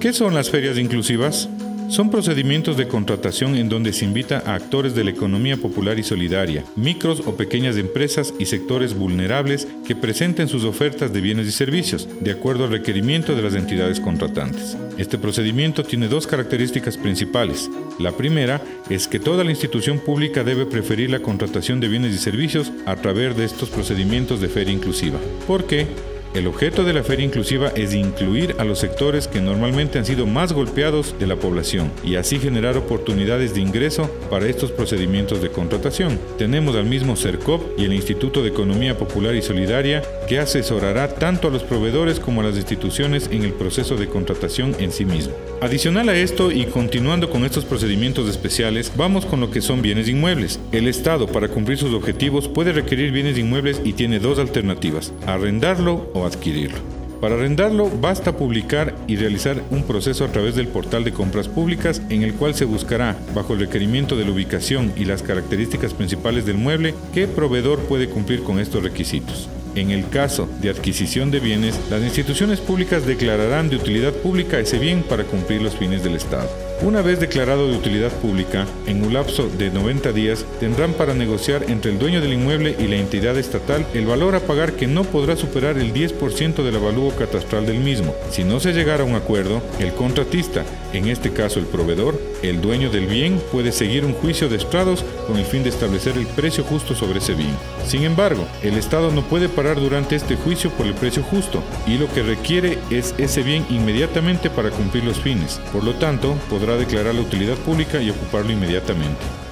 ¿Qué son las ferias inclusivas? Son procedimientos de contratación en donde se invita a actores de la economía popular y solidaria, micros o pequeñas empresas y sectores vulnerables que presenten sus ofertas de bienes y servicios, de acuerdo al requerimiento de las entidades contratantes. Este procedimiento tiene dos características principales. La primera es que toda la institución pública debe preferir la contratación de bienes y servicios a través de estos procedimientos de feria inclusiva. ¿Por qué? El objeto de la feria inclusiva es incluir a los sectores que normalmente han sido más golpeados de la población y así generar oportunidades de ingreso para estos procedimientos de contratación. Tenemos al mismo CERCOP y el Instituto de Economía Popular y Solidaria que asesorará tanto a los proveedores como a las instituciones en el proceso de contratación en sí mismo. Adicional a esto y continuando con estos procedimientos especiales, vamos con lo que son bienes inmuebles. El Estado para cumplir sus objetivos puede requerir bienes inmuebles y tiene dos alternativas, arrendarlo o adquirirlo. Para arrendarlo basta publicar y realizar un proceso a través del portal de compras públicas en el cual se buscará, bajo el requerimiento de la ubicación y las características principales del mueble, qué proveedor puede cumplir con estos requisitos. En el caso de adquisición de bienes, las instituciones públicas declararán de utilidad pública ese bien para cumplir los fines del Estado. Una vez declarado de utilidad pública, en un lapso de 90 días tendrán para negociar entre el dueño del inmueble y la entidad estatal el valor a pagar que no podrá superar el 10% del avalúo catastral del mismo. Si no se llegara a un acuerdo, el contratista, en este caso el proveedor, el dueño del bien, puede seguir un juicio de estrados con el fin de establecer el precio justo sobre ese bien. Sin embargo, el Estado no puede parar durante este juicio por el precio justo y lo que requiere es ese bien inmediatamente para cumplir los fines. Por lo tanto, declarar la utilidad pública y ocuparlo inmediatamente.